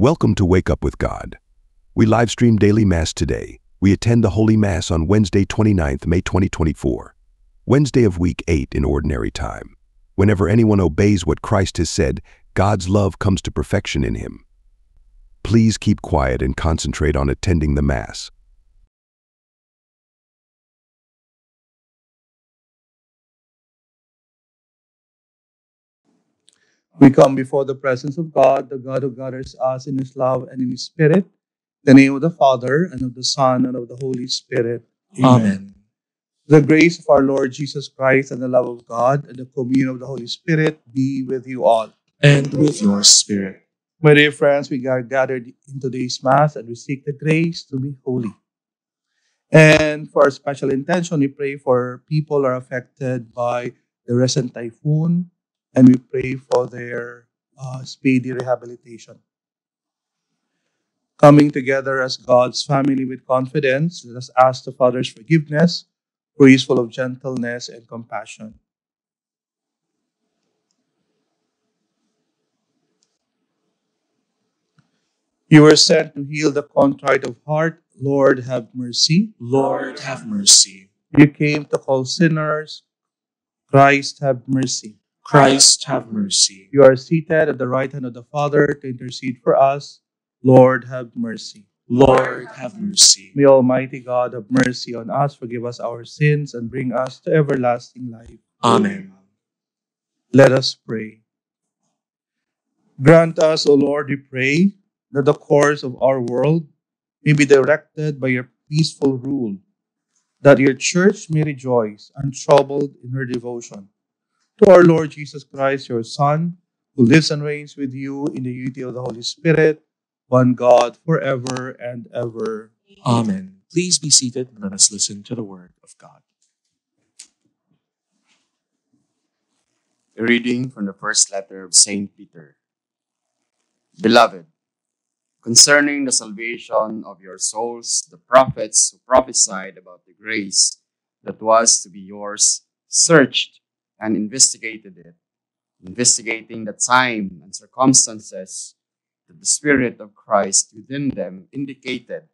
Welcome to Wake Up with God. We live stream daily Mass today. We attend the Holy Mass on Wednesday, 29th May 2024, Wednesday of week 8 in ordinary time. Whenever anyone obeys what Christ has said, God's love comes to perfection in him. Please keep quiet and concentrate on attending the Mass. We come before the presence of God, the God who gathers us in His love and in His Spirit. In the name of the Father, and of the Son, and of the Holy Spirit. Amen. The grace of our Lord Jesus Christ, and the love of God, and the communion of the Holy Spirit be with you all. And with your spirit. My dear friends, we are gathered in today's Mass and we seek the grace to be holy. And for our special intention, we pray for people who are affected by the recent typhoon, and we pray for their uh, speedy rehabilitation. Coming together as God's family with confidence, let us ask the Father's forgiveness, for He is full of gentleness and compassion. You were sent to heal the contrite of heart. Lord, have mercy. Lord, have mercy. You came to call sinners. Christ, have mercy. Christ, have mercy. You are seated at the right hand of the Father to intercede for us. Lord, have mercy. Lord, have mercy. May Almighty God have mercy on us, forgive us our sins, and bring us to everlasting life. Amen. Let us pray. Grant us, O Lord, we pray, that the course of our world may be directed by your peaceful rule, that your church may rejoice untroubled in her devotion. To our Lord Jesus Christ, your Son, who lives and reigns with you in the unity of the Holy Spirit, one God, forever and ever. Amen. Please be seated and let us listen to the word of God. A reading from the first letter of St. Peter. Beloved, concerning the salvation of your souls, the prophets who prophesied about the grace that was to be yours searched and investigated it, investigating the time and circumstances that the Spirit of Christ within them indicated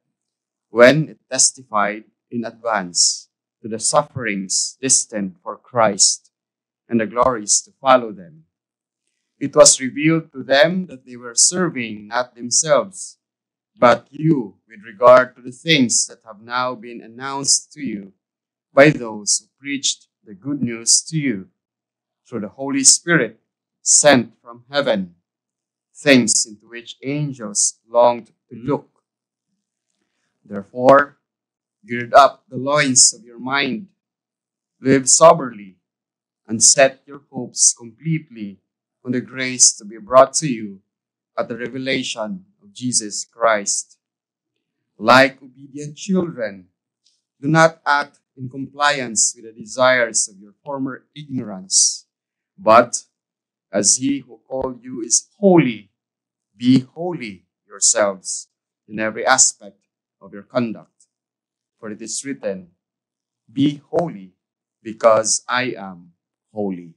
when it testified in advance to the sufferings destined for Christ and the glories to follow them. It was revealed to them that they were serving not themselves, but you with regard to the things that have now been announced to you by those who preached the good news to you through the Holy Spirit sent from heaven, things into which angels longed to look. Therefore, gird up the loins of your mind, live soberly, and set your hopes completely on the grace to be brought to you at the revelation of Jesus Christ. Like obedient children, do not act in compliance with the desires of your former ignorance, but as he who called you is holy, be holy yourselves in every aspect of your conduct. For it is written, Be holy, because I am holy.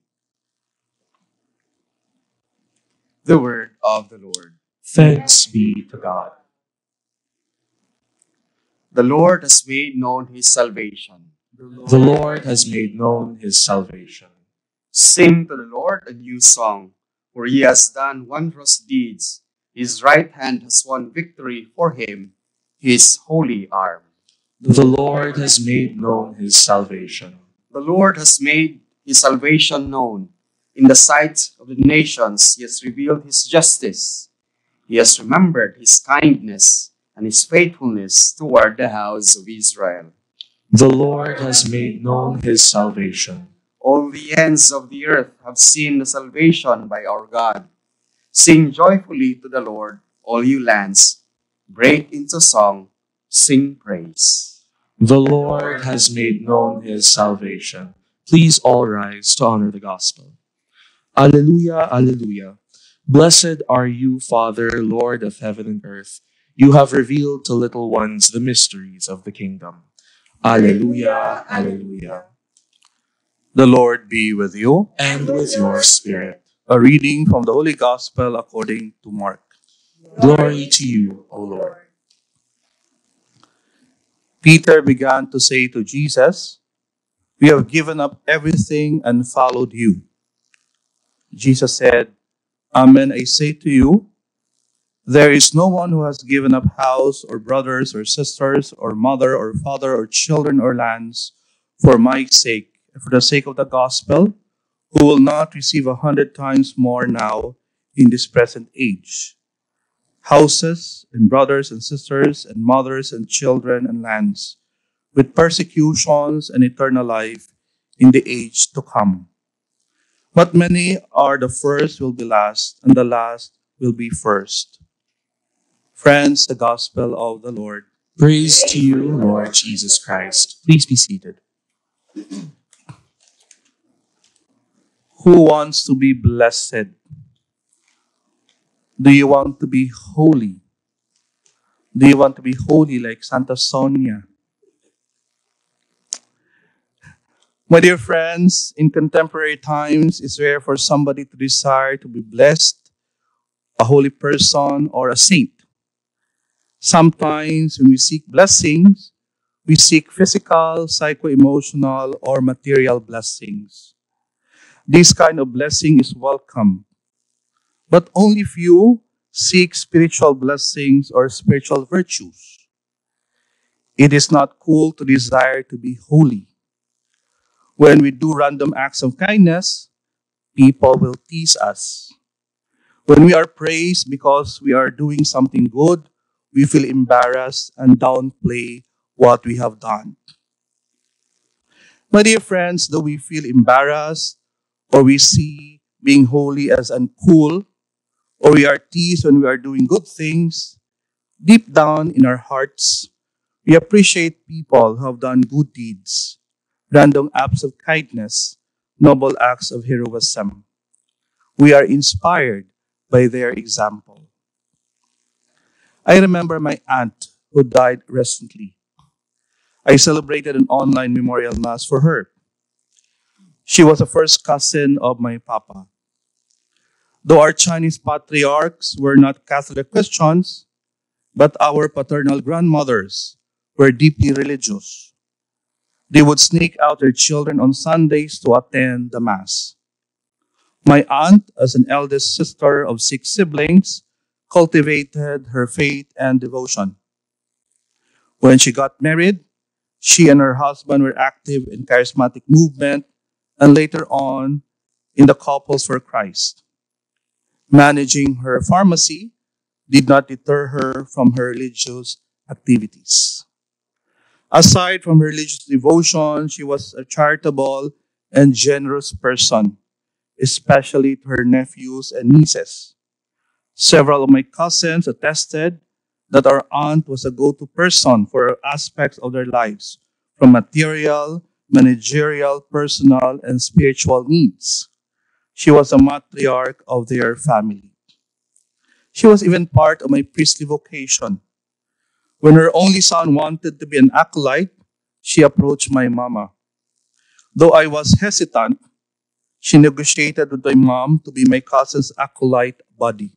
The word of the Lord. Thanks be to God. The Lord has made known his salvation. The Lord has made known his salvation. Sing to the Lord a new song, for he has done wondrous deeds. His right hand has won victory for him, his holy arm. The Lord has made known his salvation. The Lord has made his salvation known. In the sight of the nations, he has revealed his justice. He has remembered his kindness and his faithfulness toward the house of Israel. The Lord has made known his salvation. All the ends of the earth have seen the salvation by our God. Sing joyfully to the Lord, all you lands. Break into song, sing praise. The Lord has made known his salvation. Please all rise to honor the gospel. Alleluia, alleluia. Blessed are you, Father, Lord of heaven and earth. You have revealed to little ones the mysteries of the kingdom. Alleluia, alleluia. The Lord be with you. And with your spirit. A reading from the Holy Gospel according to Mark. Glory to you, O Lord. Peter began to say to Jesus, We have given up everything and followed you. Jesus said, Amen, I say to you, there is no one who has given up house or brothers or sisters or mother or father or children or lands for my sake, for the sake of the gospel, who will not receive a hundred times more now in this present age houses and brothers and sisters and mothers and children and lands, with persecutions and eternal life in the age to come. But many are the first will be last, and the last will be first. Friends, the gospel of the Lord. Praise to you, Lord Jesus Christ. Please be seated. Who wants to be blessed? Do you want to be holy? Do you want to be holy like Santa Sonia? My dear friends, in contemporary times, it's rare for somebody to desire to be blessed, a holy person, or a saint. Sometimes, when we seek blessings, we seek physical, psycho emotional, or material blessings. This kind of blessing is welcome, but only few seek spiritual blessings or spiritual virtues. It is not cool to desire to be holy. When we do random acts of kindness, people will tease us. When we are praised because we are doing something good, we feel embarrassed and downplay what we have done. My dear friends, though we feel embarrassed or we see being holy as uncool, or we are teased when we are doing good things, deep down in our hearts, we appreciate people who have done good deeds, random acts of kindness, noble acts of heroism. We are inspired by their example. I remember my aunt who died recently. I celebrated an online memorial mass for her. She was a first cousin of my papa. Though our Chinese patriarchs were not Catholic Christians, but our paternal grandmothers were deeply religious. They would sneak out their children on Sundays to attend the Mass. My aunt, as an eldest sister of six siblings, cultivated her faith and devotion. When she got married, she and her husband were active in charismatic movement and later on in the Couples for Christ. Managing her pharmacy did not deter her from her religious activities. Aside from religious devotion, she was a charitable and generous person, especially to her nephews and nieces. Several of my cousins attested that our aunt was a go to person for aspects of their lives, from material, managerial, personal, and spiritual needs. She was a matriarch of their family. She was even part of my priestly vocation. When her only son wanted to be an acolyte, she approached my mama. Though I was hesitant, she negotiated with my mom to be my cousin's acolyte body.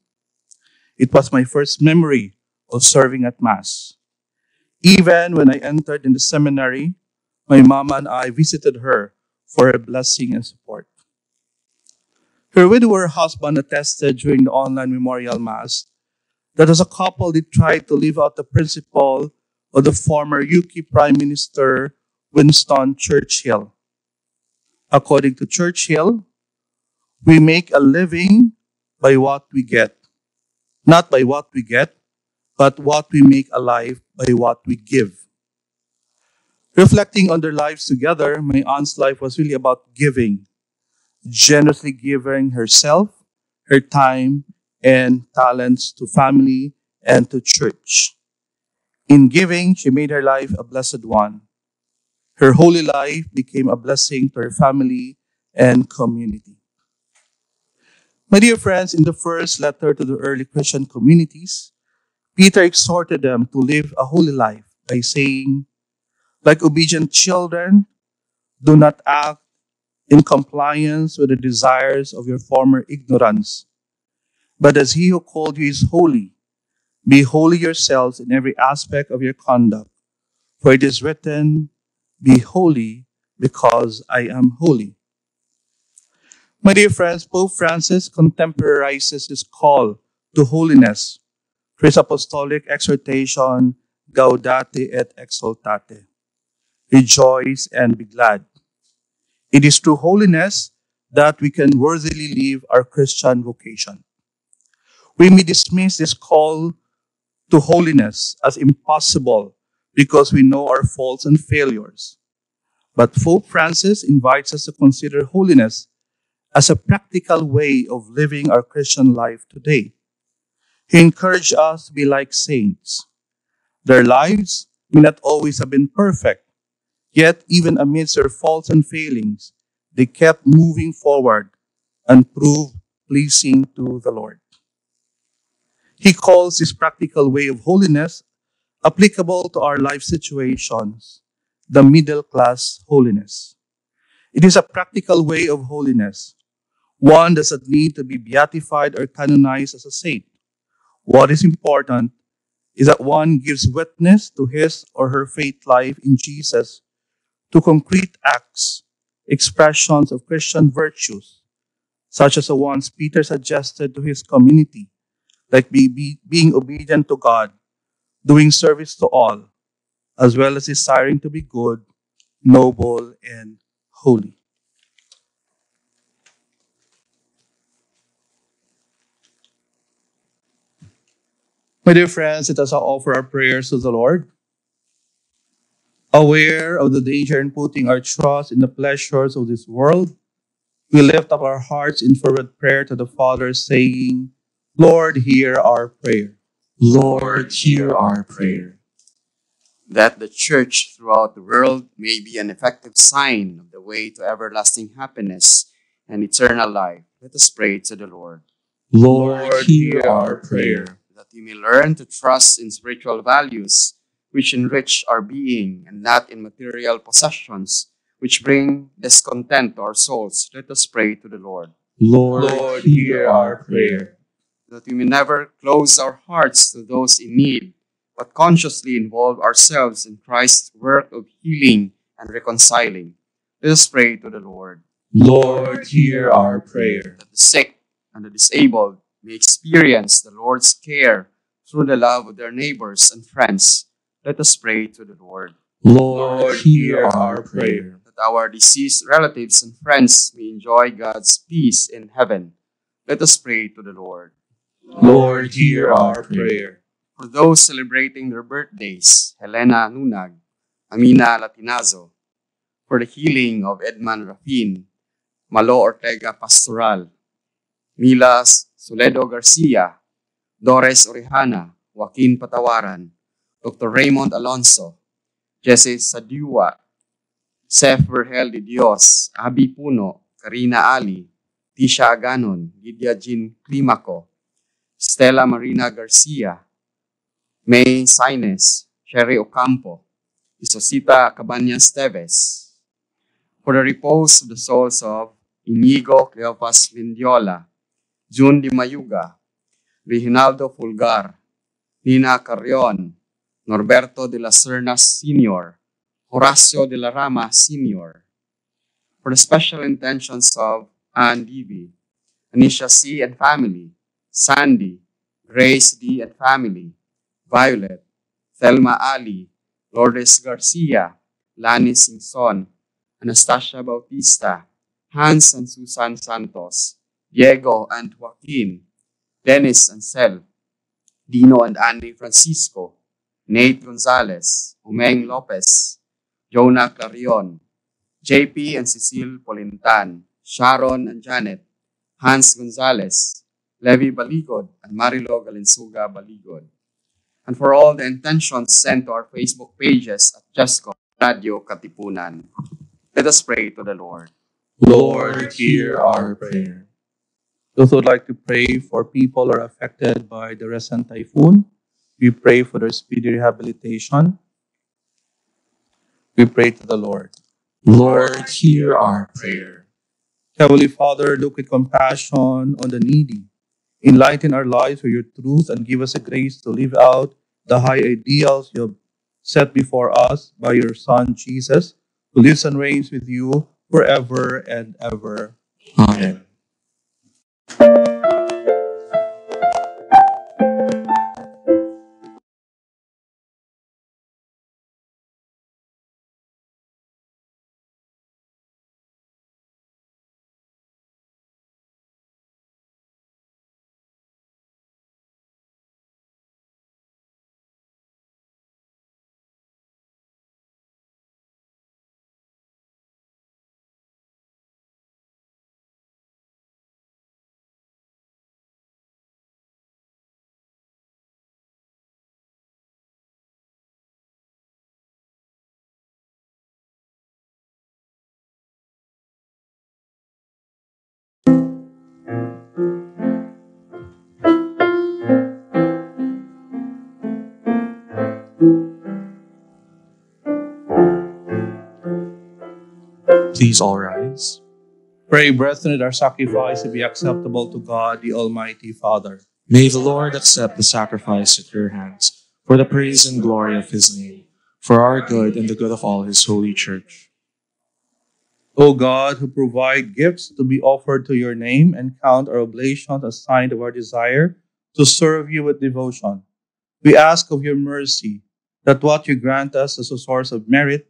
It was my first memory of serving at Mass. Even when I entered in the seminary, my mama and I visited her for her blessing and support. Her widower husband attested during the online memorial mass that as a couple they tried to live out the principle of the former UK Prime Minister Winston Churchill. According to Churchill, we make a living by what we get, not by what we get, but what we make alive by what we give. Reflecting on their lives together, my aunt's life was really about giving generously giving herself, her time, and talents to family and to church. In giving, she made her life a blessed one. Her holy life became a blessing to her family and community. My dear friends, in the first letter to the early Christian communities, Peter exhorted them to live a holy life by saying, like obedient children, do not act in compliance with the desires of your former ignorance. But as he who called you is holy, Be holy yourselves in every aspect of your conduct, for it is written, Be holy because I am holy. My dear friends, Pope Francis contemporizes his call to holiness his apostolic exhortation, Gaudete et Exsultate. Rejoice and be glad. It is through holiness that we can worthily live our Christian vocation. We may dismiss this call to holiness as impossible because we know our faults and failures. But Pope Francis invites us to consider holiness as a practical way of living our Christian life today. He encouraged us to be like saints. Their lives may not always have been perfect, yet, even amidst their faults and failings, they kept moving forward and proved pleasing to the Lord. He calls this practical way of holiness applicable to our life situations, the middle class holiness. It is a practical way of holiness. One doesn't need to be beatified or canonized as a saint. What is important is that one gives witness to his or her faith life in Jesus to concrete acts, expressions of Christian virtues, such as the ones Peter suggested to his community like be, be, being obedient to God, doing service to all, as well as desiring to be good, noble, and holy. My dear friends, let us offer our prayers to the Lord. Aware of the danger in putting our trust in the pleasures of this world, we lift up our hearts in fervent prayer to the Father, saying, Lord, hear our prayer. Lord, hear our prayer. That the church throughout the world may be an effective sign of the way to everlasting happiness and eternal life. Let us pray to the Lord. Lord, hear our prayer. That we may learn to trust in spiritual values which enrich our being and not in material possessions which bring discontent to our souls. Let us pray to the Lord. Lord, Lord, hear our prayer. that we may never close our hearts to those in need, but consciously involve ourselves in Christ's work of healing and reconciling. Let us pray to the Lord Lord, hear our prayer. that the sick and the disabled may experience the Lord's care through the love of their neighbors and friends. Let us pray to the Lord Lord, hear our prayer. that our deceased relatives and friends may enjoy God's peace in heaven. Let us pray to the Lord. Lord, hear our prayer. For those celebrating their birthdays, Helena Nunag, Amina Latinazo, for the healing of Edman Rafin, Malo Ortega Pastoral, Milas Soledo Garcia, Dores Orejana, Joaquin Patawaran, Dr. Raymond Alonso, Jesse Sadiwa, Seth Vergel de Dios, Abi Puno, Karina Ali, Tisha Aganon, Lydia Jean Climaco, Stella Marina Garcia, May Saines, Sherry Ocampo, Isosita Cabañas Teves, for the repose of the souls of Inigo Cleopas Lindiola, June Di Mayuga, Reginaldo Fulgar, Nina Carrion, Norberto de la Serna Sr., Horacio de la Rama Sr., for the special intentions of Divi, Anisha C. and family, Sandy, Grace D. and family, Violet, Thelma Ali, Lourdes Garcia, Lani Singson, Anastasia Bautista, Hans and Susan Santos, Diego and Joaquin, Dennis and Sel, Dino and Andy Francisco, Nate Gonzalez, Umeng Lopez, Jonah Clarion, JP and Cecile Polintan, Sharon and Janet, Hans Gonzalez, Levi Baligod, and Marilo Galinsuga Baligod. And for all the intentions sent to our Facebook pages at Jasco Radio Katipunan, let us pray to the Lord. Lord, hear our prayer. Those who would like to pray for people who are affected by the recent typhoon, we pray for their speedy rehabilitation. We pray to the Lord. Lord, hear our prayer. Heavenly Father, look with compassion on the needy Enlighten our lives with your truth and give us a grace to live out the high ideals you have set before us by your Son, Jesus, who lives and reigns with you forever and ever. Amen. Please all rise. Pray, brethren, that our sacrifice be acceptable to God, the Almighty Father. May the Lord accept the sacrifice at your hands for the praise and glory of his name, for our good and the good of all his holy church. O God, who provide gifts to be offered to your name and count our oblations as sign of our desire to serve you with devotion, we ask of your mercy that what you grant us as a source of merit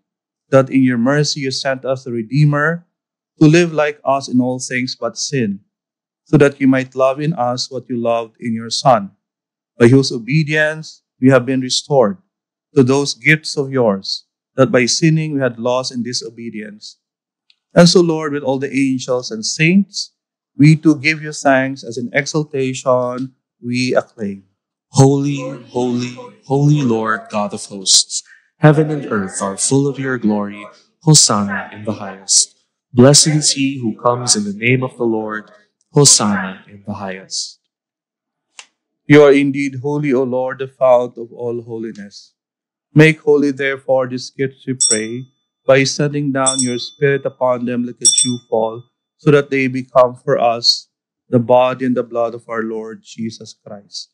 that in your mercy you sent us the Redeemer to live like us in all things but sin, so that you might love in us what you loved in your Son, by whose obedience we have been restored to those gifts of yours, that by sinning we had lost in disobedience. And so, Lord, with all the angels and saints, we too give you thanks as in exaltation we acclaim. Holy, holy, holy Lord God of hosts, heaven and earth are full of your glory. Hosanna in the highest. Blessed is he who comes in the name of the Lord. Hosanna in the highest. You are indeed holy, O Lord, the fount of all holiness. Make holy, therefore, these gifts, we pray, by sending down your Spirit upon them like a dewfall, so that they become for us the body and the blood of our Lord Jesus Christ.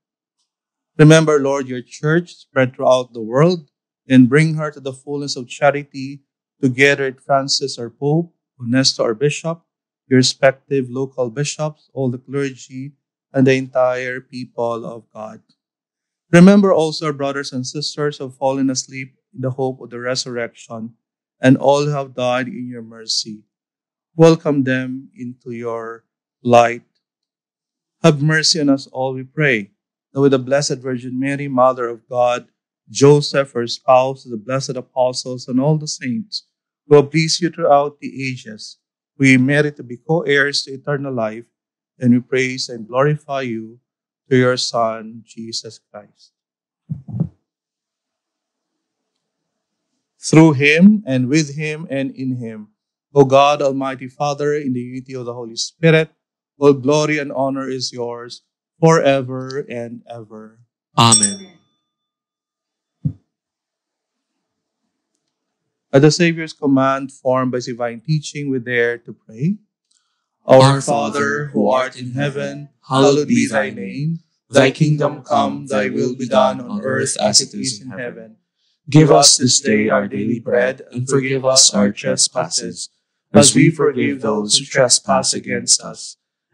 Remember, Lord, your church spread throughout the world and bring her to the fullness of charity, together with Francis, our Pope, Ernesto, our Bishop, your respective local bishops, all the clergy, and the entire people of God. Remember also our brothers and sisters who have fallen asleep in the hope of the resurrection, and all who have died in your mercy. Welcome them into your light. Have mercy on us all, we pray, with the Blessed Virgin Mary, Mother of God, Joseph, her spouse, the blessed apostles, and all the saints who have pleased you throughout the ages, we merit to be co heirs to eternal life, and we praise and glorify you through your Son, Jesus Christ. Through him, and with him, and in him, O God, Almighty Father, in the unity of the Holy Spirit, all glory and honor is yours forever and ever. Amen. At the Savior's command, formed by divine teaching, we dare to pray. Our Father, who art in heaven, hallowed be thy name. Thy kingdom come, thy will be done on earth as it is in heaven. Give us this day our daily bread, and forgive us our trespasses, as we forgive those who trespass against us.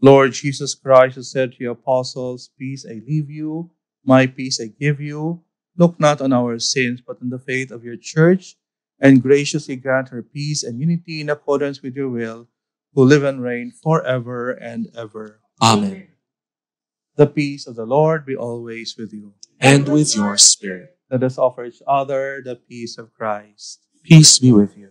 Lord Jesus Christ, who said to your apostles, Peace I leave you, my peace I give you. Look not on our sins, but on the faith of your church, and graciously grant her peace and unity in accordance with your will, who live and reign forever and ever. Amen. The peace of the Lord be always with you. And with your spirit. Let us offer each other the peace of Christ. Peace be with you.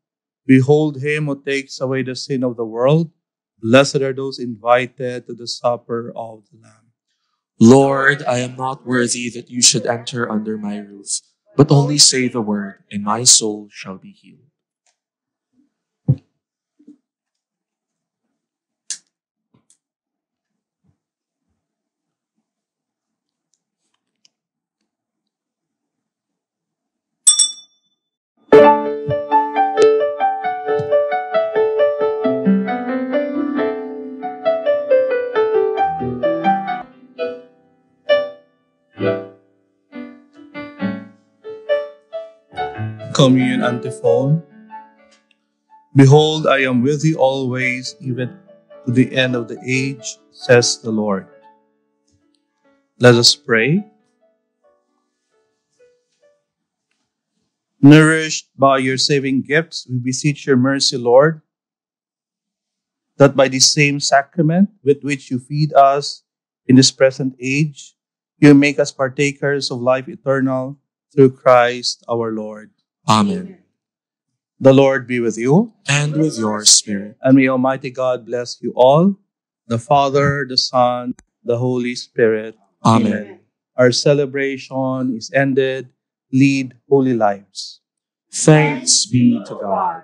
Behold him who takes away the sin of the world. Blessed are those invited to the supper of the Lamb. Lord, I am not worthy that you should enter under my roof, but only say the word, and my soul shall be healed. Communion antiphon. Behold, I am with you always, even to the end of the age, says the Lord. Let us pray. Nourished by your saving gifts, we beseech your mercy, Lord, that by the same sacrament with which you feed us in this present age, you make us partakers of life eternal through Christ our Lord. Amen. The Lord be with you, And with your spirit. and may Almighty God bless you all, the Father, the Son, the Holy Spirit. Amen. Our celebration is ended. Lead holy lives. Thanks be to God.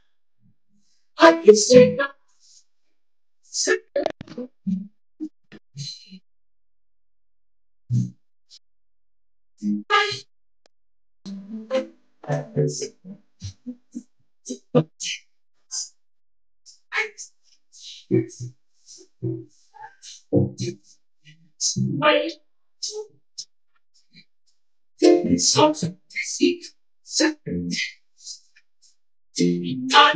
I can say no. Say no. It's hard to see. Second. Did not.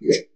Yeah.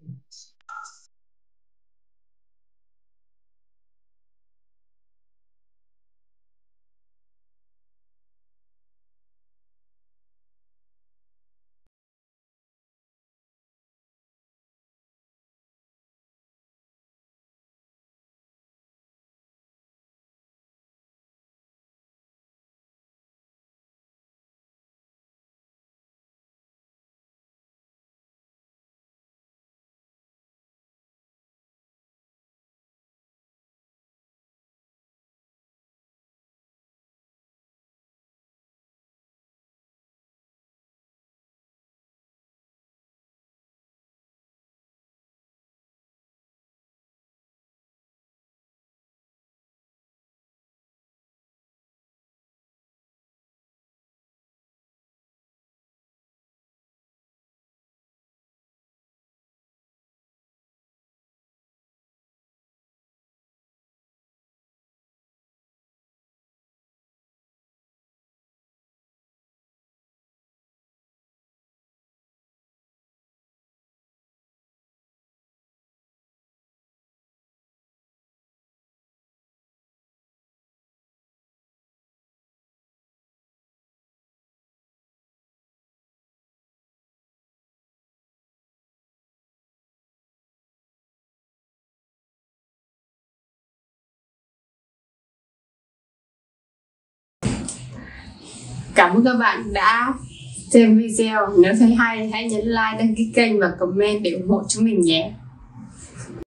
Cảm ơn các bạn đã xem video. Nếu thấy hay hãy nhấn like, đăng ký kênh và comment để ủng hộ chúng mình nhé.